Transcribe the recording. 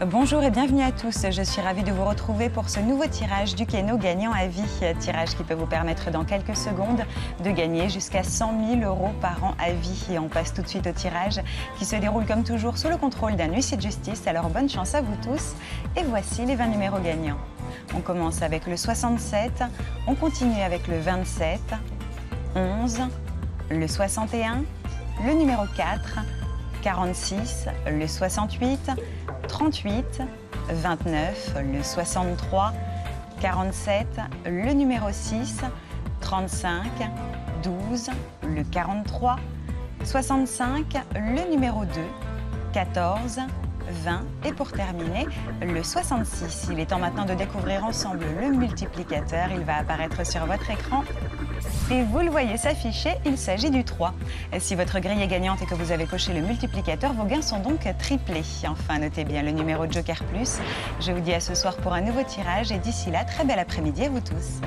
Bonjour et bienvenue à tous. Je suis ravie de vous retrouver pour ce nouveau tirage du Keno gagnant à vie. Tirage qui peut vous permettre dans quelques secondes de gagner jusqu'à 100 000 euros par an à vie. Et on passe tout de suite au tirage qui se déroule comme toujours sous le contrôle d'un huissier de justice. Alors bonne chance à vous tous. Et voici les 20 numéros gagnants. On commence avec le 67, on continue avec le 27, 11, le 61, le numéro 4, 46, le 68, 38, 29, le 63, 47, le numéro 6, 35, 12, le 43, 65, le numéro 2, 14, 20 et pour terminer, le 66. Il est temps maintenant de découvrir ensemble le multiplicateur. Il va apparaître sur votre écran. Et vous le voyez s'afficher, il s'agit du 3. Si votre grille est gagnante et que vous avez coché le multiplicateur, vos gains sont donc triplés. Enfin, notez bien le numéro Joker Plus. Je vous dis à ce soir pour un nouveau tirage et d'ici là, très bel après-midi à vous tous.